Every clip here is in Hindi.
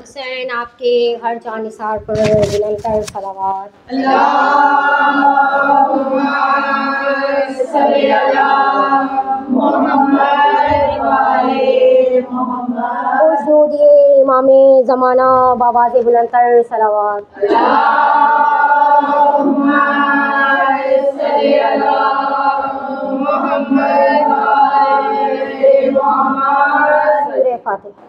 हुसैन, आपके हर जानिसार पर निरंतर सलावात। दिए इमाम ज़माना बाबा से बुलंदर सलावात। सूरह फातिहा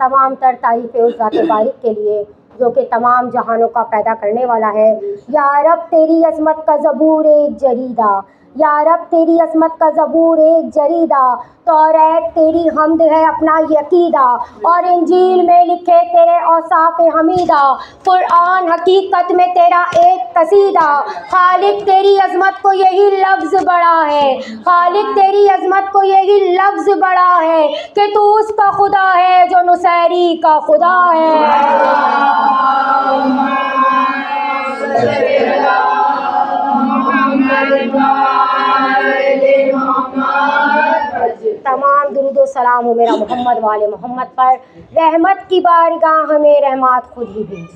तमाम तर तारीफ़ें उस बारिक के लिए, जो कि तमाम जहानों का पैदा करने वाला है। या रब, तेरी अजमत का ज़बूर एक जरीदा। या रब, तेरी अजमत का ज़बूर एक जरीदा। तौरैत तेरी हमद है अपना यकीदा। और इंजील में लिखे तेरे औसाफ हमीदा। क़ुरआन हकीकत में तेरा एक कसीदा। खालिक तेरी अजमत को यही लफ्ज़ बड़ा है। खालिक तेरी अजमत को यही लफ्ज़ बड़ा है कि तू उसका खुदा है जो नुसैरी का खुदा है। तमाम दुरुद सलाम हो मेरा मोहम्मद वाले मोहम्मद पर। रहमत की बारगाह में रहमत खुद ही भेज।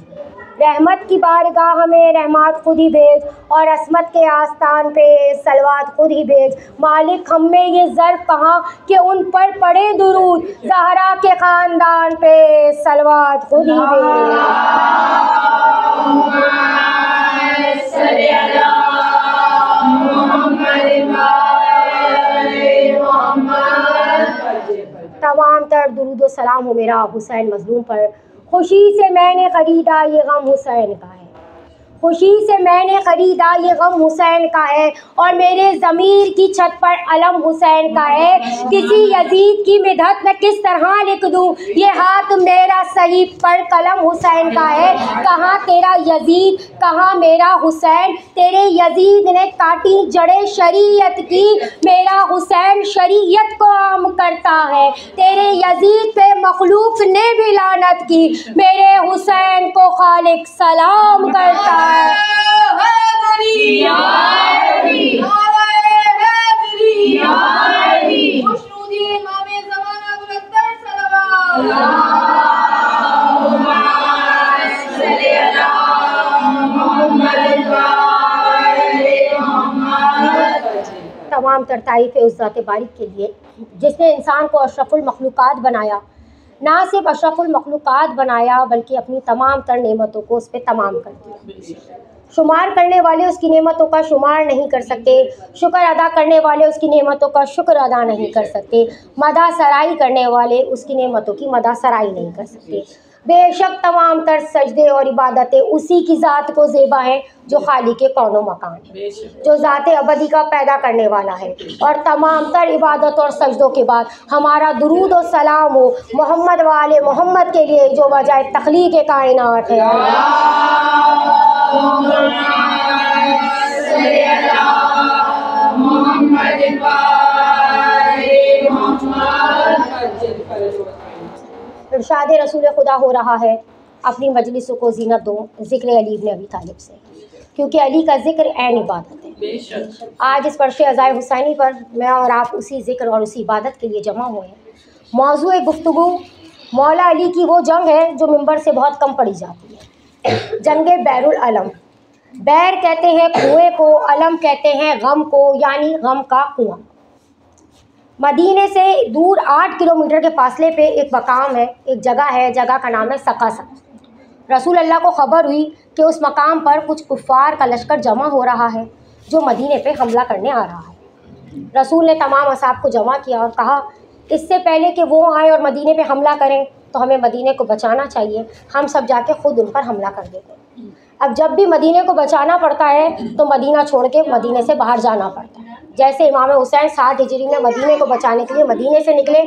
रहमत की बारगाह में रहमत खुद ही भेज और असमत के आस्थान पे सलवात खुद ही भेज। मालिक हम में ये ज़र्फ कहाँ कि उन पर पड़े दुरूद, जहरा के ख़ानदान पे सलवात खुद ही भेज। तमाम तर दुरूद सलाम हो मेरा हुसैन मजलूम पर। खुशी से मैंने ख़रीदा ये गम हुसैन का है। खुशी से मैंने ख़रीदा ये गम हुसैन का है और मेरे ज़मीर की छत पर अलम हुसैन का है। किसी यजीद की मिदत मैं किस तरह लिख दूँ? ये हाथ मेरा सही पर कलम हुसैन का है। कहाँ तेरा यजीद? कहाँ मेरा हुसैन? तेरे यजीद ने काटी जड़े शरीयत की। मेरा हुसैन शरीयत को आम करता है। तेरे यजीद पे मखलूक ने भी लानत की। मेरे हुसैन को खालिक सलाम करता है तमाम तर तारीफ़ें उस ज़ात बारिक के लिए जिसने इंसान को अशरफुल मखलूक़ात बनाया ना सिर्फ़ अशरफुल मखलूक़ात बनाया, बल्कि अपनी तमाम तर नमतों को उस पर तमाम कर दिया। शुमार करने वाले उसकी नेमतों का शुमार नहीं कर सकते, शुक्र अदा करने वाले उसकी नेमतों का शुक्र अदा नहीं कर सकते मदा सराई करने वाले उसकी नेमतों की मदा सराई नहीं कर सकते। बेशक तमाम तर सजदे और इबादतें उसी की ज़ात को ज़ेबा हैं जो खाली के कौनो मकान है जो ज़ात अबदी का पैदा करने वाला है। और तमाम तर इबादत और सजदों के बाद हमारा दुरूद और सलाम हो मोहम्मद वाले मोहम्मद के लिए जो वजह तख्लीक कायनात है। इरशाद रसूल खुदा हो रहा है। अपनी मजलिसों को जीनत दो, ज़िक्र अली इब्न अबी तालिब से। क्योंकि अली का ज़िक्र ऐन इबादत है। आज इस वर्ष अज़ाय हुसैनी पर मैं और आप उसी ज़िक्र और उसी इबादत के लिए जमा हुए हैं। मौजू गुफ्तु मौला अली की वो जंग है जो मंबर से बहुत कम पड़ी जाती है। जंग बैरुल अलम। बैर कहते हैं कुएँ को, अलम कहते हैं गम को, यानी गम का कुआँ। मदीने से दूर आठ किलोमीटर के फासले पे एक मकाम है, एक जगह है, जगह का नाम है सकासा रसूल अल्लाह को खबर हुई कि उस मकाम पर कुछ कुफ़ार का लश्कर जमा हो रहा है, जो मदीने पे हमला करने आ रहा है। रसूल ने तमाम असाब को जमा किया और कहा, इससे पहले कि वो आए और मदीने पे हमला करें तो हमें मदीने को बचाना चाहिए। हम सब जाके ख़ुद उन पर हमला कर देते अब जब भी मदीने को बचाना पड़ता है तो मदीना छोड़ के मदीने से बाहर जाना पड़ता है। जैसे इमाम हुसैन सात हिजरी में मदीने को बचाने के लिए मदीने से निकले,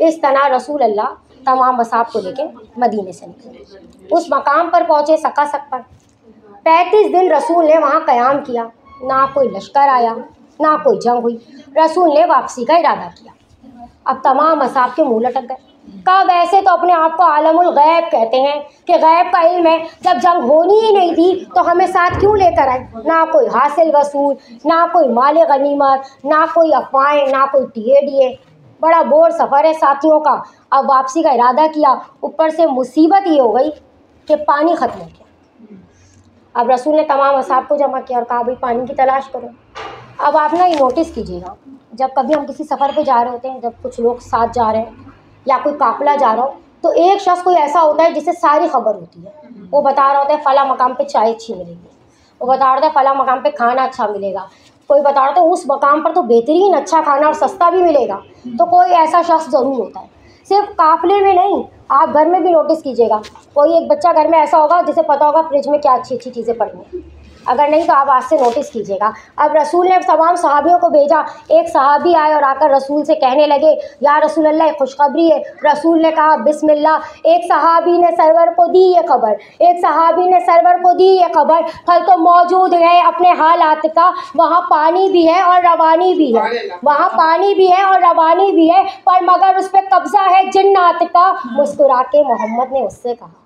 इस तना रसूल अल्लाह तमाम वसाब को लेके मदीने से निकले। उस मकाम पर पहुँचे सका सक पर। पैंतीस दिन रसूल ने वहाँ क़याम किया। ना कोई लश्कर आया, ना कोई जंग हुई। रसूल ने वापसी का इरादा किया। अब तमाम मसाब के मुँह लटक गए। का वैसे तो अपने आप को आलमुल गैब कहते हैं कि गैब का इल्म है, जब जंग होनी ही नहीं थी तो हमें साथ क्यों लेकर आए ना कोई हासिल वसूल, ना कोई माल गनीमत, ना कोई अफवाहें, ना कोई टी ए बड़ा बोर सफ़र है साथियों का। अब वापसी का इरादा किया, ऊपर से मुसीबत ये हो गई कि पानी ख़त्म हो गया। अब रसूल ने तमाम असाब को जमा किया और कहा, भाई, पानी की तलाश करो। अब आप ना ये नोटिस कीजिएगा, जब कभी हम किसी सफ़र पे जा रहे होते हैं, जब कुछ लोग साथ जा रहे हैं या कोई काफिला जा रहा हो तो एक शख्स कोई ऐसा होता है जिसे सारी खबर होती है। वो बता रहा होता है, फ़ला मकाम पे चाय अच्छी मिलेगी। वो बता रहा था फ़ला मकाम पे खाना अच्छा मिलेगा। कोई बता रहा था उस मकाम पर तो बेहतरीन अच्छा खाना और सस्ता भी मिलेगा। तो कोई ऐसा शख्स ज़रूर होता है। सिर्फ़ काफिले में नहीं, आप घर में भी नोटिस कीजिएगा। कोई एक बच्चा घर में ऐसा होगा जिसे पता होगा फ्रिज में क्या अच्छी अच्छी चीज़ें पड़ी हैं। अगर नहीं तो आप आज से नोटिस कीजिएगा। अब रसूल ने तमाम सहाबियों को भेजा। एक सहाबी आए और आकर रसूल से कहने लगे, या रसूल अल्लाह खुशखबरी है। रसूल ने कहा, बिस्मिल्लाह। एक सहाबी ने सरवर को दी ये खबर। एक सहाबी ने सरवर को दी ये खबर। फल तो मौजूद है अपने हालात का। वहाँ पानी भी है और रवानी भी है। वहाँ पानी भी है और रवानी भी है। पर मगर उस पर कब्ज़ा है जिन्नात का। मुस्कुरा के मोहम्मद ने उससे कहा।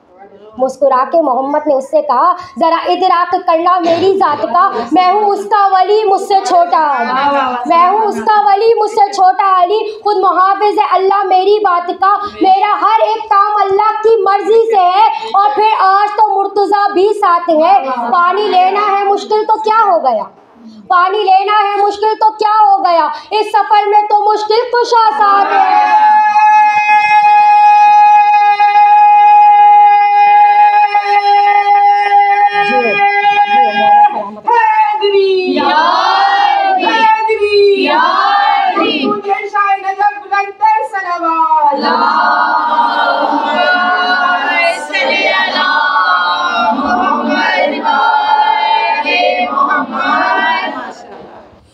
मुस्कुरा के मोहम्मद ने उससे कहा ज़रा इदराक करना मेरी ज़ात का। मैं हूँ उसका वली मुझसे छोटा मैं हूँ उसका वली मुझसे छोटा अली। खुद मुहाफिज है अल्लाह मेरी बात का। मेरा हर एक काम अल्लाह की मर्ज़ी से है। और फिर आज तो मुर्तज़ा भी साथ है। पानी लेना है मुश्किल तो क्या हो गया? पानी लेना है मुश्किल तो क्या हो गया? इस सफ़र में तो मुश्किल कुछ आसान है।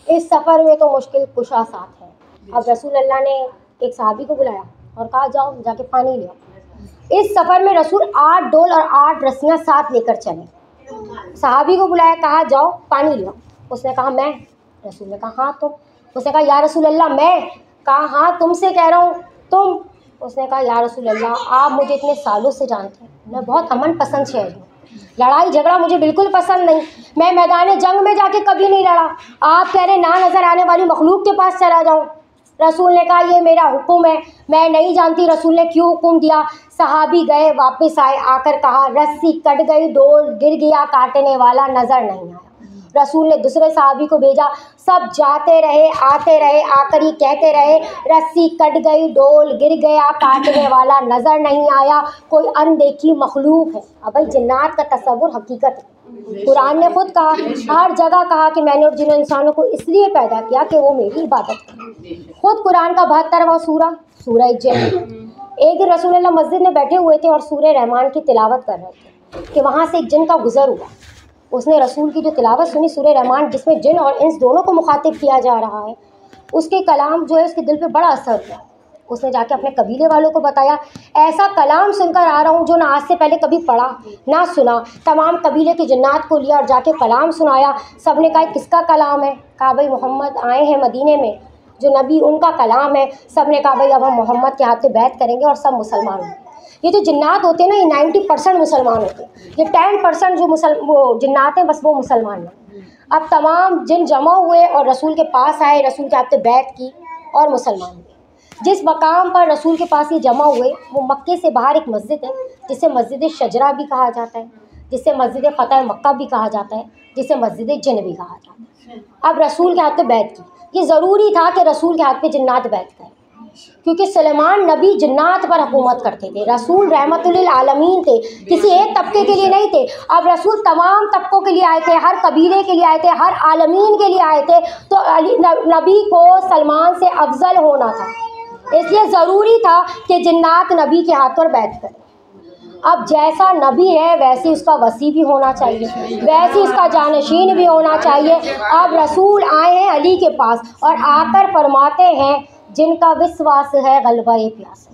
इस सफ़र में तो मुश्किल कुशा साथ है। अब रसूल अल्लाह ने एक सहाबी को बुलाया और कहा, जाओ, जाके पानी ले इस सफ़र में रसूल आठ डोल और आठ रस्सियाँ साथ लेकर चले। सहाबी को बुलाया, कहा, जाओ, पानी लियो। उसने कहा, मैं? रसूल ने कहा हाँ तुम। उसने कहा, या रसूल अल्लाह मैं? कहा हाँ तुमसे कह रहा हूँ, तुम। उसने कहा, या रसूल अल्लाह आप मुझे इतने सालों से जानते हैं। मैं बहुत अमन पसंद शहर हूँ। लड़ाई झगड़ा मुझे बिल्कुल पसंद नहीं। मैं मैदान जंग में जाके कभी नहीं लड़ा। आप कह रहे ना नज़र आने वाली मखलूक के पास चला जाऊँ। रसूल ने कहा, ये मेरा हुक्म है। मैं नहीं जानती रसूल ने क्यों हुक्म दिया। सहाबी गए, वापस आए, आकर कहा, रस्सी कट गई, डोल गिर गया, काटने वाला नज़र नहीं आया। रसूल ने दूसरे साहबी को भेजा, सब जाते रहे, आते रहे, आकर ही कहते रहे, रस्सी कट गई, डोल गिर गया, काटने वाला नज़र नहीं आया, कोई अनदेखी मखलूक है। अब भाई, जन्नात का तस्वुर हकीकत है। कुरान ने खुद कहा, हर जगह कहा कि मैंने और जिन इंसानों को इसलिए पैदा किया कि वो मेरी इबादत करें। खुद कुरान का बहत्तरवा सूरा सूरह जिन। एक दिन रसूल मस्जिद में बैठे हुए थे और सूर्य रहमान की तिलावत कर रहे थे कि वहाँ से एक जिन का गुजर हुआ। उसने रसूल की जो तिलावत सुनी सूर्य रहमान, जिसमें जिन और इंस दोनों को मुखातिब किया जा रहा है, उसके कलाम जो है उसके दिल पे बड़ा असर हुआ। उसने जाके अपने कबीले वालों को बताया, ऐसा कलाम सुनकर आ रहा हूँ जो ना आज से पहले कभी पढ़ा, ना सुना। तमाम कबीले के जन्नात को लिया और जाके कलाम सुनाया। सबने कहा किसका कलाम है? कहा, भाई, मोहम्मद आए हैं मदीने में। जो नबी, उनका कलाम है। सबने कहा, भाई, अब हम मोहम्मद के हाथ से बैत करेंगे और सब मुसलमान होंगे। ये जो जिन्नात होते हैं ना, ये नाइन्टी परसेंट मुसलमान होते हैं। ये टेन परसेंट जो मुसल, वो जिन्नात हैं, बस वो मुसलमान हैं। अब तमाम जिन जमा हुए और रसूल के पास आए, रसूल के आपने बैत की और मुसलमान हुए। जिस मकाम पर रसूल के पास ये जमा हुए, वो मक्के से बाहर एक मस्जिद है, जिसे मस्जिद शजरा भी कहा जाता है, जिसे मस्जिद फ़तेह मक्का भी कहा जाता है। जिसे मस्जिद जिन भी कहा है अब रसूल के हाथ पे बैत की। ये ज़रूरी था कि रसूल के हाथ पे जन्नात बैत करें। क्योंकि सलेमान नबी जन्नात पर हुकूमत करते थे। रसूल रहमतुल्लिल आलमीन थे। किसी एक तबके के लिए नहीं थे। अब रसूल तमाम तबकों के लिए आए थे। हर कबीले के लिए आए थे। हर आलमीन के लिए आए थे। तो नबी को सलमान से अफजल होना था। इसलिए ज़रूरी था कि जन्नात नबी के हाथ पर बैठ कर। अब जैसा नबी है, वैसे उसका वसी भी होना चाहिए। वैसे उसका जानशीन भी होना चाहिए। अब रसूल आए हैं अली के पास और आकर फरमाते हैं, जिनका विश्वास है गलबा प्यास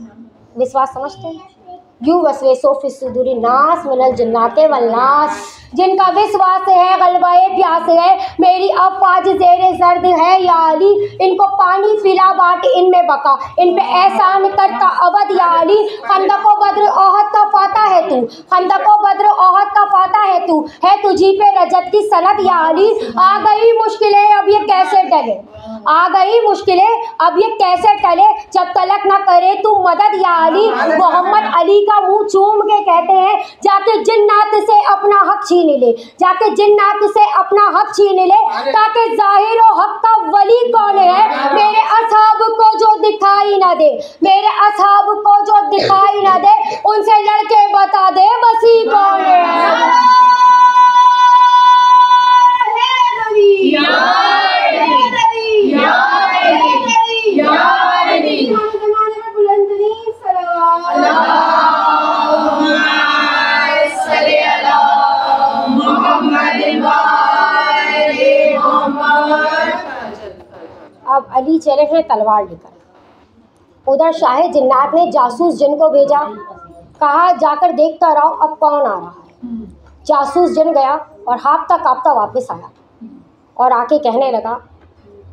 विश्वास समझते हैं? यू वसवे सोफिस नास मिनल जन्नाते वल्लास जिनका विश्वास है गलबा प्यास है, मेरी अफवाज जेर सर्द है या अली इनको पानी फिला बाट इनमें बका। इन पे एहसान करता अवध या अली खंदको बद्र ओहद का फाता है तू। खंदको बद्र ओहद का फाता है तू। है तुझी पे रजत की सनत या अली आ गई मुश्किलें, अब ये कैसे डले आ गई मुश्किलें, अब ये कैसे टले? जब तलक ना करे तू मदद या अली मोहम्मद अली का मुँह चूम के कहते हैं जाके जिन्नात से अपना हक छीन ले जाके जिन्नात से अपना हक छीन ले ताकि ज़ाहिर हक का वली कौन है? मेरे असहाब को जो दिखाई ना दे मेरे असहाब को जो दिखाई ना दे उनसे लड़के बता दे बसी कौन है? अब अली चले हैं तलवार लेकर। उधर शाह जिन्नात ने जासूस जिन को भेजा। कहा जाकर देखता रहो अब कौन आ रहा है? जासूस जिन गया और हाफता कापता वापस आया। और आके कहने लगा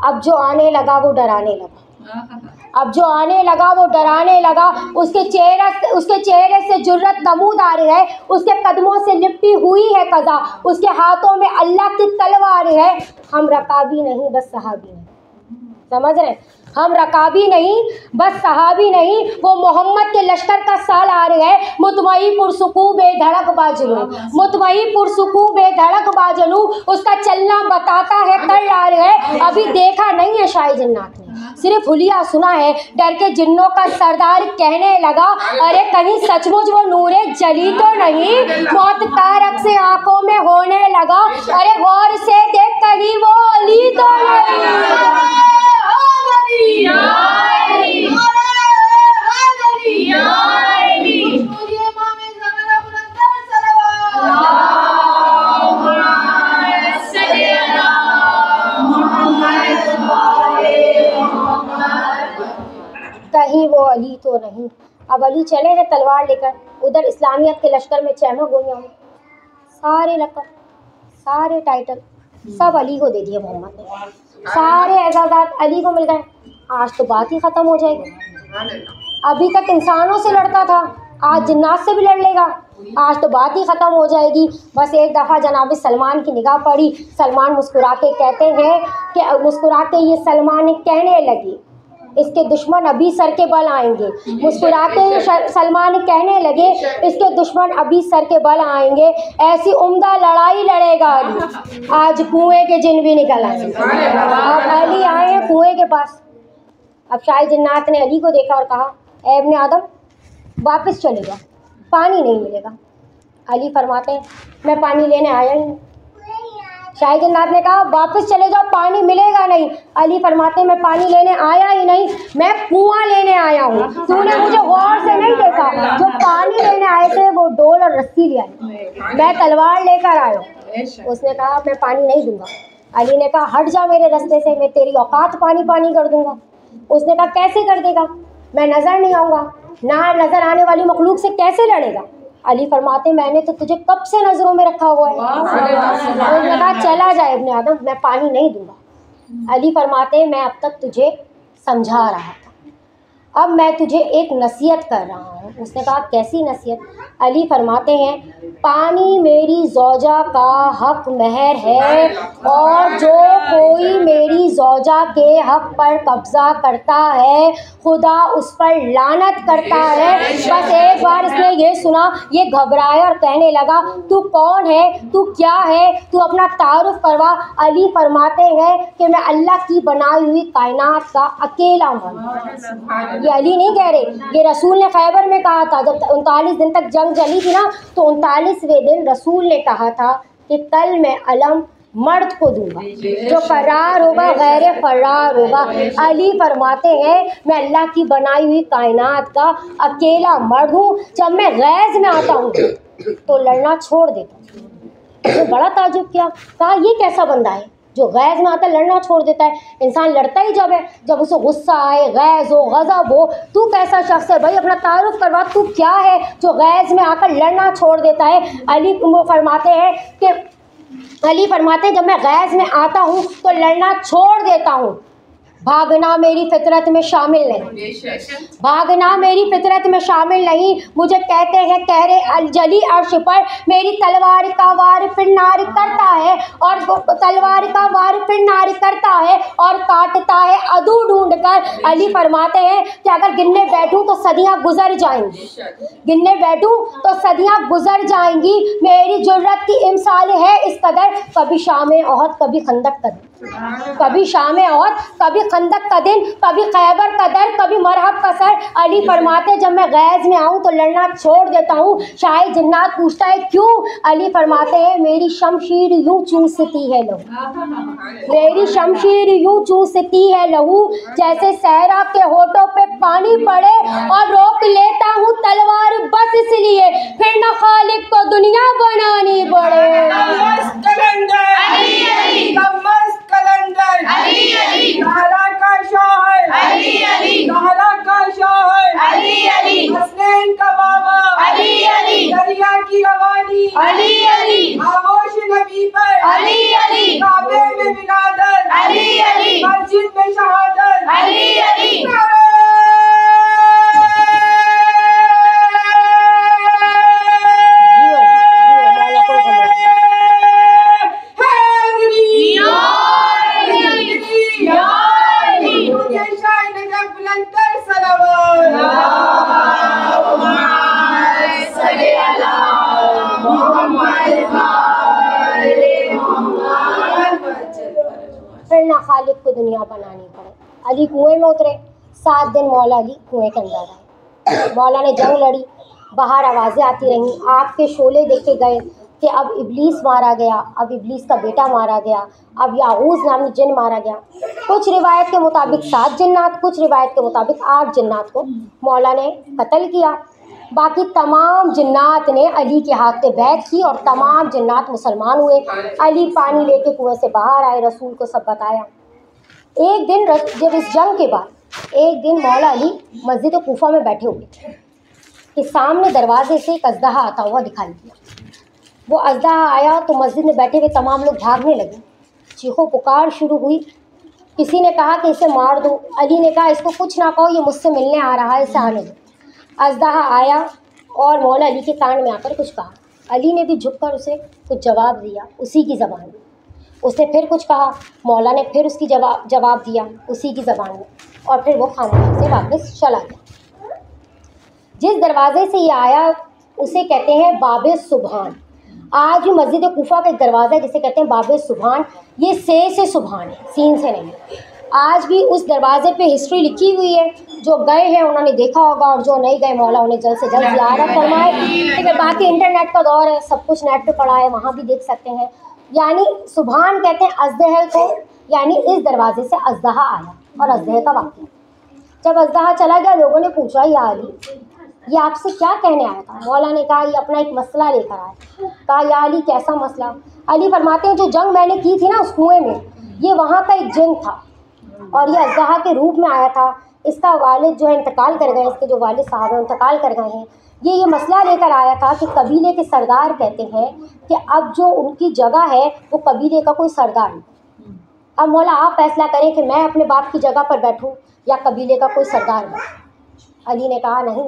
अब जो आने लगा वो डराने लगा। अब जो आने लगा वो डराने लगा। उसके चेहरे उसके चेहरे से जुर्रत नमूद आ रही है। उसके कदमों से लिपटी हुई है कज़ा। उसके हाथों में अल्लाह की तलवार है। हम रकाबी नहीं बस सहाबी समझ रहे हम रकाबी नहीं, बस सहाबी नहीं, वो मोहम्मद के लश्कर का साल आ रहे हैं। मुतमई पुरसकू बेधड़क बाजलू मुतमई पुरसकू बेधड़क बाजलू, उसका चलना बताता है, कर आ रहे हैं। अभी देखा नहीं है शाही जन्नात ने। सिर्फ़ हुलिया सुना है, डर के जिन्नों का सरदार कहने लगा, अरे कहीं सचमुच वो नूरे जली तो नहीं? मौत तारक से आँखों में होने लगा, अरे गौर से देख कहीं वो अली तो नहीं। तलवार लेकर उधर इस्लामियत के लश्कर में चमक गई हूँ सारे लकर सारे टाइटल, सब अली को दे दिए मोहम्मद ने। सारे एजाजात अली को मिल गए। आज तो बात ही ख़त्म हो जाएगी। अभी तक इंसानों से लड़ता था, आज जिन्नात से भी लड़ लेगा। आज तो बात ही ख़त्म हो जाएगी। बस एक दफ़ा जनाब सलमान की निगाह पड़ी। सलमान मुस्कुरा के कहते हैं कि मुस्कुरा के ये सलमान कहने लगी। इसके दुश्मन अभी सर के बल आएँगे। मुस्कुराते हुए सलमान कहने लगे, इसके दुश्मन अभी सर के बल आएँगे। ऐसी उम्दा लड़ाई लड़ेगा अली आज कुएँ के जिन भी निकल आए। अब अली आए हैं कुएँ के पास। अब शाही जन्नात ने अली को देखा और कहा एबन आदम, वापस चले जाओ पानी नहीं मिलेगा। अली फरमाते हैं, मैं पानी लेने आया ही शाही जन्नात ने कहा, वापस चले जाओ, पानी मिलेगा नहीं। अली फरमाते, मैं पानी लेने आया ही नहीं, मैं कुआँ लेने आया हूँ। तूने मुझे गौर से नहीं देखा। जो पानी लेने आए थे, वो डोल और रस्सी ले आई मैं तलवार लेकर आया उसने कहा, मैं पानी नहीं दूँगा। अली ने कहा, हट जा मेरे रास्ते से, मैं तेरी औकात पानी पानी कर दूँगा। उसने कहा, कैसे कर देगा? मैं नज़र नहीं आऊँगा। ना नज़र आने वाली मखलूक से कैसे लड़ेगा? अली फरमाते मैंने तो तुझे कब से नज़रों में रखा हुआ है? उन्होंने कहा चला जाए अपने आदम मैं पानी नहीं दूँगा। अली फरमाते मैं अब तक तुझे समझा रहा था। अब मैं तुझे एक नसीहत कर रहा हूँ। उसने कहा, कैसी नसीहत? अली फरमाते हैं, पानी मेरी जौजा का हक महर है और जो कोई मेरी जौजा के हक पर कब्ज़ा करता है, खुदा उस पर लानत करता है। बस एक बार इसने ये सुना, ये घबराया और कहने लगा, तू कौन है? तू क्या है? तू अपना तारुफ करवा। अली फरमाते हैं कि मैं अल्लाह की बनाई हुई कायनात का अकेला हूँ। ये अली नहीं कह रहे। ये रसूल ने खैबर में कहा था, जब उनतालीस दिन तक जंग चली थी ना तो उनतालीसवें दिन रसूल ने कहा था कि कल मैं अलम मर्द को दूँगा। जो फरार होगा गैर फरार होगा। अली फरमाते हैं, मैं अल्लाह की बनाई हुई कायनात का अकेला मर्द हूँ। जब मैं गैज में आता हूँ तो लड़ना छोड़ देता हूँ। तो बड़ा ताजुब किया। कहा, ये कैसा बंदा है? जो गैज़ में आता है, लड़ना छोड़ देता है। इंसान लड़ता ही जब है, जब उसे गुस्सा आए, गैज़ हो, गज़ब हो, तू कैसा शख्स है? भाई, अपना तारुफ करवा, तू क्या है जो गैज़ में आकर लड़ना छोड़ देता है? अली वो फरमाते हैं कि, अली फरमाते हैं, जब मैं गैज़ में आता हूँ तो लड़ना छोड़ देता हूँ। भागना मेरी फितरत में शामिल नहीं। भागना मेरी फितरत में शामिल नहीं। मुझे कहते हैं कह रहे अलजली अर्श पर मेरी तलवार का वार फिर नारी करता है और तलवार का वार फिर नारी करता है और काटता है अदू ढूंढ कर। अली फरमाते हैं कि अगर गिनने बैठूं तो सदियाँ गुजर जाएँगी। गिनने बैठूं तो सदियाँ गुजर जाएँगी। मेरी ज़रूरत की इमसाल है इस कदर। कभी शाम और कभी खंदक कदर कभी शाम और कभी खंदक का दिन, कभी खैबर का दर कभी मरहब का सर। अली फरमाते, जब मैं गैज में आऊँ तो लड़ना छोड़ देता हूँ। शायद जिन्नात पूछता है, क्यों? अली फरमाते हैं, मेरी शमशीर यूँ चूसती है लहू। मेरी शमशीर यूँ चूसती है लहू, जैसे सहरा के होठों पे पानी पड़े और रोक लेता हूँ तलवार बस इसलिए, फिर न खालिक को दुनिया बनानी पड़े। ना खालिद को दुनिया बनानी पड़े। अली कुएँ में उतरे, सात दिन मौला अली कुएँ के अंदर रहे मौला ने जंग लड़ी, बाहर आवाज़ें आती रहीं, आग के शोले देखे गए कि अब इबलीस मारा गया, अब इबलीस का बेटा मारा गया, अब याऊज़ नामी जिन मारा गया। कुछ रिवायत के मुताबिक सात जन्नात, कुछ रिवायत के मुताबिक आठ जन्नात को मौला ने कत्ल किया। बाकी तमाम जन्नात ने अली के हाथ पे बैठ की और तमाम जन्नात मुसलमान हुए। अली पानी लेके कुएँ से बाहर आए, रसूल को सब बताया। एक दिन जब इस जंग के बाद, एक दिन मौला अली मस्जिद कोफा में बैठे हुए कि सामने दरवाजे से एक अजदहा आता हुआ दिखाई दिया। वो अजदहा आया तो मस्जिद में बैठे हुए तमाम लोग भागने लगे। चीखो पुकार शुरू हुई। किसी ने कहा कि इसे मार दो। अली ने कहा, इसको कुछ ना कहो, ये मुझसे मिलने आ रहा है, इसे आने दो। अजदहा आया और मौला अली के कान में आकर कुछ कहा। अली ने भी झुककर उसे कुछ जवाब दिया, उसी की ज़बान में। उसने फिर कुछ कहा, मौला ने फिर उसकी जवाब जवाब दिया, उसी की ज़बान में। और फिर वो खाना से वापस चला गया। जिस दरवाजे से ये आया, उसे कहते हैं बाब सुबहान आज भी मस्जिद कोफा का एक दरवाज़ा है जिसे कहते हैं बाब सुबहान ये से से सुबहान है, सीन से नहीं आज भी उस दरवाजे पे हिस्ट्री लिखी हुई है। जो गए हैं उन्होंने देखा होगा और जो नहीं गए मौला उन्हें जल्द से जल्द जियारत फरमाए। ठीक बाकी इंटरनेट का दौर है सब कुछ नेट पे पड़ा है वहाँ भी देख सकते हैं। यानी सुबहान कहते हैं अजदह को यानी इस दरवाजे से अजदहा आया और अजदह का वाक्य। जब अजदहा चला गया लोगों ने पूछा या अली ये आपसे क्या कहने आया था? मौला ने कहा ये अपना एक मसला लेकर आया। कहा या अली कैसा मसला? अली फरमाते हैं जो जंग मैंने की थी ना उस कुएँ में ये वहाँ का एक जंग था। और यह अजहा के रूप में आया था। इसका वालिद जो है इंतकाल कर गए, इसके जो वालिद साहब हैं, इंतकाल कर गए हैं। ये ये मसला लेकर आया था कि कबीले के सरदार कहते हैं कि अब जो उनकी जगह है, वो कबीले का कोई सरदार नहीं। अब मौला, आप फैसला करें कि मैं अपने बाप की जगह पर बैठूं या कबीले का कोई सरदार बैठूँ अली ने कहा, नहीं,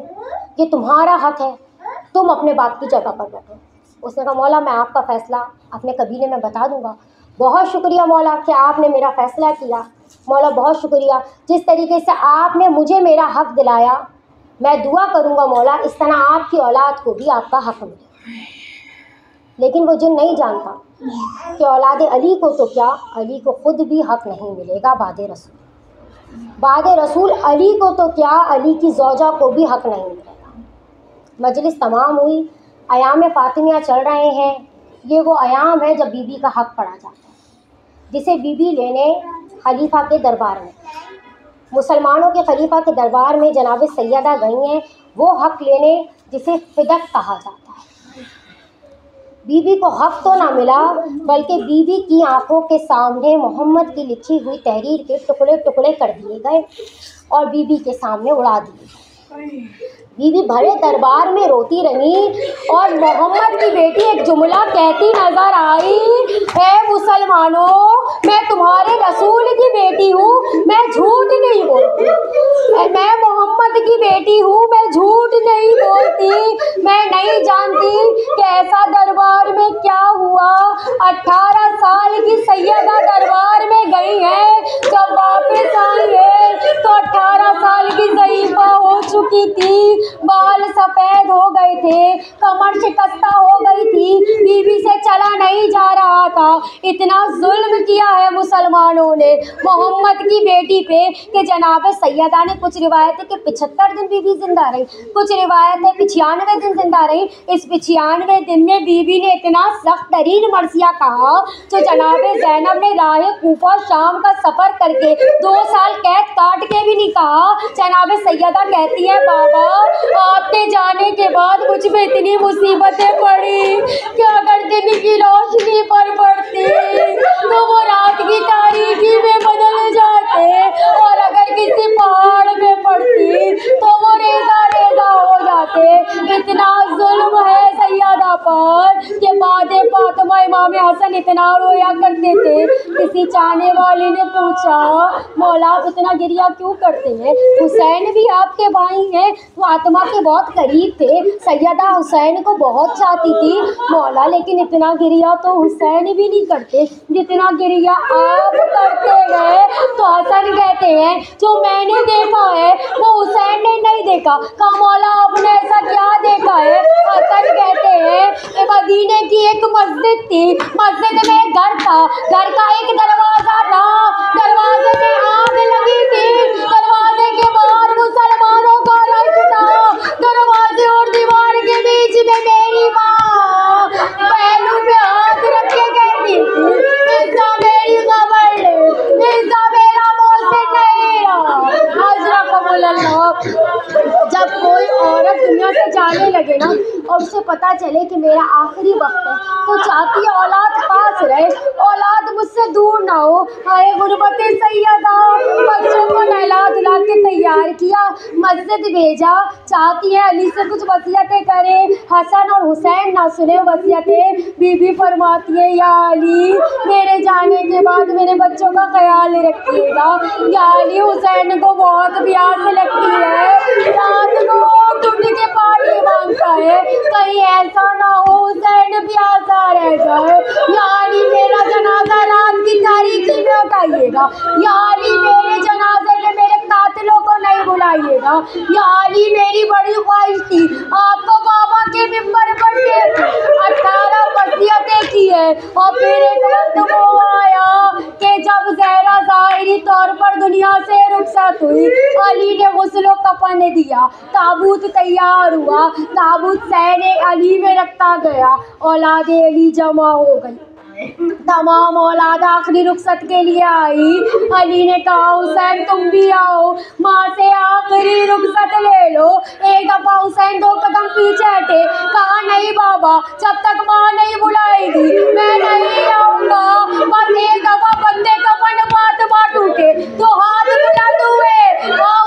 ये तुम्हारा हक है, तुम अपने बाप की जगह पर बैठो। उसने कहा, मौला, मैं आपका फ़ैसला अपने कबीले में बता दूँगा। बहुत शुक्रिया मौला कि आपने मेरा फ़ैसला किया। मौला, बहुत शुक्रिया। जिस तरीके से आपने मुझे मेरा हक दिलाया, मैं दुआ करूँगा मौला, इस तरह आपकी औलाद को भी आपका हक मिले। लेकिन वो जिन नहीं जानता कि औलाद अली को तो क्या, अली को ख़ुद भी हक नहीं मिलेगा बाद रसूल। बाद रसूल अली को तो क्या, अली की जौजा को भी हक नहीं मिलेगा। मजलिस तमाम हुई, अयाम फ़ातिमिया चल रहे हैं। ये वो अयाम है जब बीबी का हक पड़ा जाता है। जिसे बीबी लेने खलीफा के दरबार में। मुसलमानों के खलीफा के दरबार में जनाब सैदा गई हैं, वो हक लेने जिसे फिदक कहा जाता है। बीबी को हक तो ना मिला, बल्कि बीबी की आँखों के सामने मोहम्मद की लिखी हुई तहरीर के टुकड़े टुकड़े कर दिए गए और बीबी के सामने उड़ा दिए गए। बीवी भरे दरबार में रोती रही और मोहम्मद की बेटी एक जुमला कहती नज़र आई, है मुसलमानों, मैं तुम्हारे रसूल की बेटी हूँ, मैं झूठ नहीं बोलती। मैं मोहम्मद की बेटी हूँ, मैं झूठ नहीं बोलती। मैं नहीं जानती कि ऐसा दरबार में क्या हुआ। अठारह साल की सैयदा दरबार में गई है, जब वापस आई है तो अठारह साल की जईफा हो चुकी थी। बाल सफ़ेद हो गए थे, कमर शिकस्ता हो गई थी, बीवी से चला नहीं जा रहा था। इतना जुल्म किया है मुसलमानों ने मोहम्मद की बेटी पे कि जनाब सैदा ने कुछ रिवायतें कि पिछहत्तर दिन बीवी ज़िंदा रही, कुछ रिवायतें पिछानवे दिन ज़िंदा रही। इस पिछयानवे दिन में बीवी ने इतना सख्त तरीन मरसिया कहा जो जनाब जैनब ने राह कूफा शाम का सफ़र करके दो साल कैद काट के भी नहीं कहा। जनाब सैदा कहती है, बाबा आपके जाने के बाद कुछ में इतनी मुसीबतें पड़ी कि अगर दिन की रोशनी पर पड़ती तो वो रात की तारीखी में बदल जाते। और अगर किसी पहाड़ में पड़ती तो वो रेजा रेजा हो जाते। इतना जुल्म है सैदा पर कि बाद फातमा इमाम हसन इतना रोया करते थे। किसी चाहने वाले ने पूछा, मौला आप इतना गिरिया क्यों करते हैं? हुसैन भी आपके भाई हैं। फातिमा के बहुत करीब थे। सैदा हुसैन को बहुत चाहती थी। मौला, लेकिन इतना गिरिया तो हुसैन भी नहीं करते। जितना गिरिया आप करते हैं तो हसन कहते हैं, जो मैंने देखा है, वो हुसैन ने नहीं देखा। कहा मौला आपने ऐसा क्या देखा है? हसन कहते हैं मदीने की एक मस्जिद थी। मस्जिद में घर था। घर का एक दरवाज़ा था। दरवाजे में आग लगी थी। दरवाजे के बाहर मुसलमानों का रश था। दरवाजे और दीवार के बीच में मेरी माँ पहलू पे हाथ रख के कहती थी मेरी खबर ले मेरा मोहसिन नहीं रहा हज़रत जब कोई औरत दुनिया से जाने लगे ना, और उसे पता चले कि मेरा आखिरी वक्त है तो चाहती औलाद पास रहे। मुझसे दूर ना हो। आए गुरबत सैदा बच्चों को नहला धुला के तैयार किया। मस्जिद भेजा। चाहती है अली से कुछ वसीयतें करे। हसन और हुसैन ना सुने वसीयतें। बीबी फरमाती है, या अली, मेरे जाने के बाद मेरे बच्चों का ख्याल रखिएगा। या अली, हुसैन को बहुत प्यार से लगती है। रात को टूट के पानी माँगता है। कहीं ऐसा ना हो, हुसैन प्यासा रह जाए यानी मेरा जनाजा रात की तारीखी में उठाइएगा यानी मेरे जनाजे में मेरे कातिलों को नहीं बुलाइएगा। यानी मेरी बड़ी ख्वाहिश थी। आपको बाबा के मिम्बर पर अठारह वसीयतें की है। और फिर एक वक्त वो आया कि जब जाहिरी तौर पर दुनिया से रुखसत हुई अली ने गुस्लो कफन दिया। ताबूत तैयार हुआ। ताबूत सहने अली में रखता गया। औलाद अली जमा हो गई। तमाम औलाद आखिरी रुखसत के लिए आई। अली ने कहा, हुसैन, तुम भी आओ। माँ से आखिरी रुखसत ले लो। एक दफ़ा हुसैन दो कदम पीछे हटे। कहा, नहीं बाबा, जब तक माँ नहीं बुलाएगी, मैं नहीं आऊँगा। बस एक दफ़ा बंदे का पाँव के तो हाथ मिलाते हुए